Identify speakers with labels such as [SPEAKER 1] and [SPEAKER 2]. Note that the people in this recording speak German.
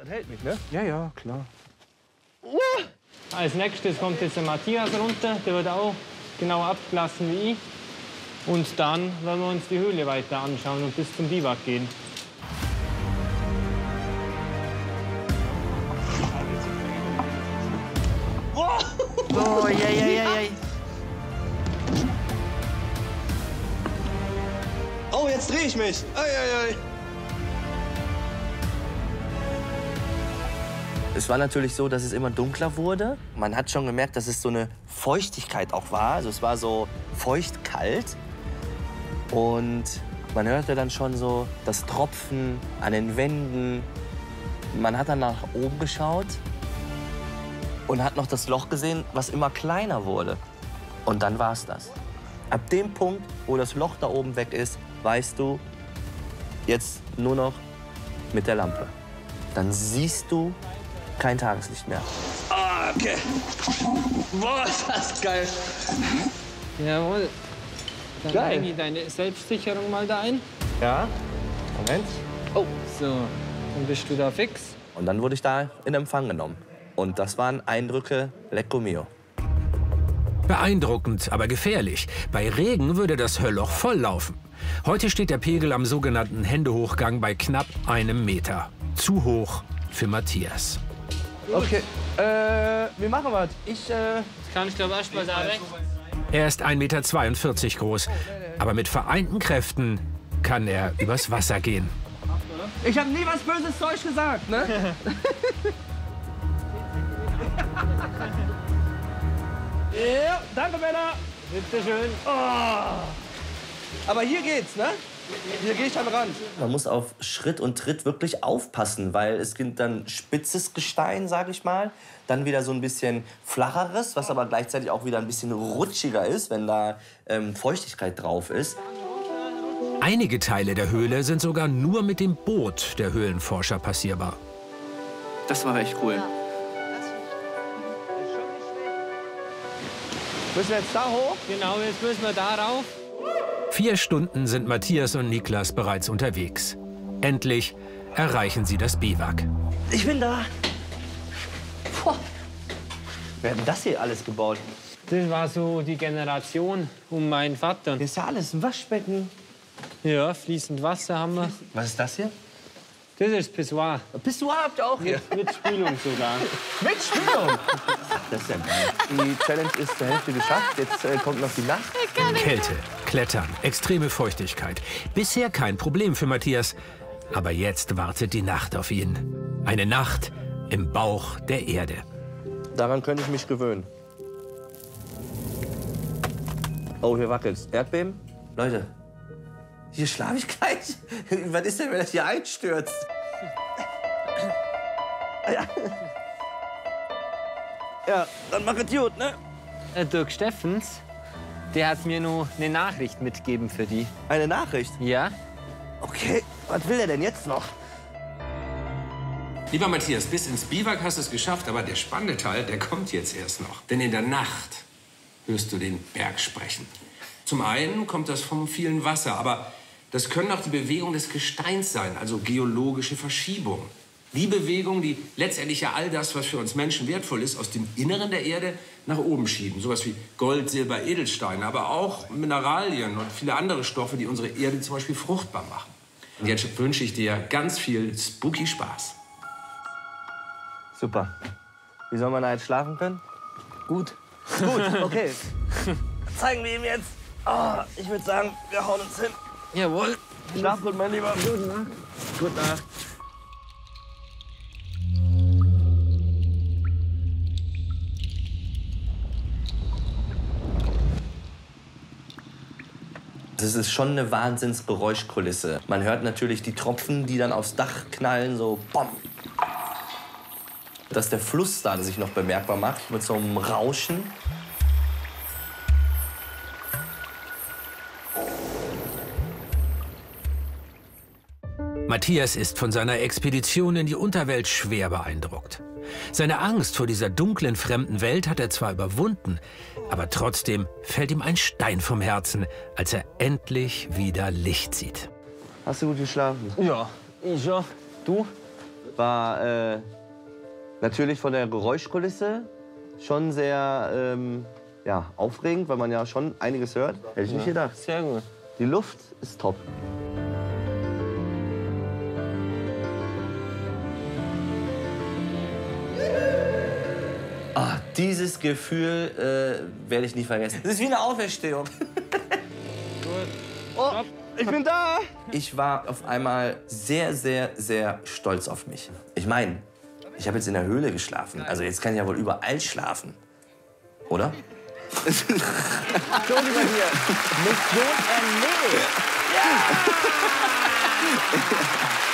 [SPEAKER 1] Das hält mich, ne? Ja, ja, klar.
[SPEAKER 2] Als nächstes kommt jetzt der Matthias runter. Der wird auch genau abgelassen wie ich. Und dann werden wir uns die Höhle weiter anschauen und bis zum Biwak gehen.
[SPEAKER 1] Oh, ja, ja, ja, ja.
[SPEAKER 3] Oh, jetzt drehe ich mich. Ei, ei, ei.
[SPEAKER 4] Es war natürlich so, dass es immer dunkler wurde. Man hat schon gemerkt, dass es so eine Feuchtigkeit auch war. Also es war so feucht-kalt. Und man hörte dann schon so das Tropfen an den Wänden. Man hat dann nach oben geschaut und hat noch das Loch gesehen, was immer kleiner wurde. Und dann war es das. Ab dem Punkt, wo das Loch da oben weg ist, weißt du, jetzt nur noch mit der Lampe. Dann siehst du kein Tageslicht mehr.
[SPEAKER 3] Ah, okay. Boah, ist das geil.
[SPEAKER 2] Jawohl. Dann
[SPEAKER 1] Geil.
[SPEAKER 2] ich deine Selbstsicherung mal da ein.
[SPEAKER 1] Ja. Moment.
[SPEAKER 2] Oh, so. Dann bist du da fix.
[SPEAKER 4] Und dann wurde ich da in Empfang genommen. Und das waren Eindrücke Lecco Mio.
[SPEAKER 5] Beeindruckend, aber gefährlich. Bei Regen würde das Höllloch volllaufen. Heute steht der Pegel am sogenannten Händehochgang bei knapp einem Meter. Zu hoch für Matthias.
[SPEAKER 1] Okay. Äh, wir machen was. Ich, äh.
[SPEAKER 2] Jetzt kann ich glaube erst mal da weg.
[SPEAKER 5] Er ist 1,42 Meter groß, aber mit vereinten Kräften kann er übers Wasser gehen.
[SPEAKER 1] Ich habe nie was Böses zu euch gesagt, ne? ja, danke, Männer.
[SPEAKER 2] Bitte schön.
[SPEAKER 1] Aber hier geht's, ne? Hier gehe ich an den Rand.
[SPEAKER 4] Man muss auf Schritt und Tritt wirklich aufpassen, weil es gibt dann spitzes Gestein, sage ich mal. Dann wieder so ein bisschen flacheres, was aber gleichzeitig auch wieder ein bisschen rutschiger ist, wenn da ähm, Feuchtigkeit drauf ist.
[SPEAKER 5] Einige Teile der Höhle sind sogar nur mit dem Boot der Höhlenforscher passierbar.
[SPEAKER 1] Das war echt cool. Müssen wir jetzt da hoch?
[SPEAKER 2] Genau, jetzt müssen wir da rauf.
[SPEAKER 5] Vier Stunden sind Matthias und Niklas bereits unterwegs. Endlich erreichen sie das Biwak.
[SPEAKER 4] Ich bin da. Puh. Wer hat denn das hier alles gebaut?
[SPEAKER 2] Das war so die Generation um meinen Vater.
[SPEAKER 1] Hier ist ja alles ein Waschbecken.
[SPEAKER 2] Ja, fließend Wasser haben wir.
[SPEAKER 4] Was ist das hier?
[SPEAKER 2] Das ist Pissoir.
[SPEAKER 1] Pissoir habt ihr auch hier.
[SPEAKER 2] Mit Spülung sogar.
[SPEAKER 1] Mit Spülung.
[SPEAKER 4] Das ist ja geil. Die Challenge ist zur Hälfte geschafft. Jetzt äh, kommt noch die Nacht.
[SPEAKER 5] Kälte, Klettern, extreme Feuchtigkeit. Bisher kein Problem für Matthias. Aber jetzt wartet die Nacht auf ihn. Eine Nacht im Bauch der Erde.
[SPEAKER 4] Daran könnte ich mich gewöhnen. Oh, hier wackelt's. Erdbeben? Leute, hier schlafe ich gleich. Was ist denn, wenn das hier einstürzt? Ja, dann mach es gut, ne?
[SPEAKER 2] Der Dirk Steffens, der hat mir nur eine Nachricht mitgegeben für die.
[SPEAKER 4] Eine Nachricht.
[SPEAKER 2] Ja?
[SPEAKER 4] Okay, was will er denn jetzt noch?
[SPEAKER 6] Lieber Matthias, bis ins Biwak hast du es geschafft, aber der spannende Teil, der kommt jetzt erst noch. Denn in der Nacht hörst du den Berg sprechen. Zum einen kommt das vom vielen Wasser, aber das können auch die Bewegungen des Gesteins sein, also geologische Verschiebungen. Die Bewegungen, die letztendlich ja all das, was für uns Menschen wertvoll ist, aus dem Inneren der Erde nach oben schieben. Sowas wie Gold, Silber, Edelsteine, aber auch Mineralien und viele andere Stoffe, die unsere Erde zum Beispiel fruchtbar machen. Und jetzt wünsche ich dir ganz viel spooky Spaß.
[SPEAKER 4] Super. Wie soll man da jetzt schlafen können?
[SPEAKER 2] Gut.
[SPEAKER 4] Gut, okay. Zeigen wir ihm jetzt. Ah, ich würde sagen, wir hauen uns hin.
[SPEAKER 2] Jawohl.
[SPEAKER 4] Schlaf gut, mein Lieber.
[SPEAKER 2] Gute Nacht.
[SPEAKER 4] Gute Nacht. Das ist schon eine Wahnsinnsgeräuschkulisse. Man hört natürlich die Tropfen, die dann aufs Dach knallen, so bom. Dass der Fluss da sich noch bemerkbar macht mit so einem Rauschen.
[SPEAKER 5] Matthias ist von seiner Expedition in die Unterwelt schwer beeindruckt. Seine Angst vor dieser dunklen fremden Welt hat er zwar überwunden, aber trotzdem fällt ihm ein Stein vom Herzen, als er endlich wieder Licht sieht.
[SPEAKER 4] Hast du gut geschlafen?
[SPEAKER 2] Ja, ich schon. Du?
[SPEAKER 4] war äh, natürlich von der Geräuschkulisse schon sehr ähm, ja, aufregend, weil man ja schon einiges hört. Hätte ich nicht gedacht.
[SPEAKER 2] Sehr gut.
[SPEAKER 4] Die Luft ist top. Dieses Gefühl äh, werde ich nie vergessen. Das ist wie eine Auferstehung.
[SPEAKER 1] Oh, ich bin da.
[SPEAKER 4] Ich war auf einmal sehr, sehr, sehr stolz auf mich. Ich meine, ich habe jetzt in der Höhle geschlafen. Also jetzt kann ich ja wohl überall schlafen. Oder?
[SPEAKER 1] Entschuldigung hier. Mission erledigt.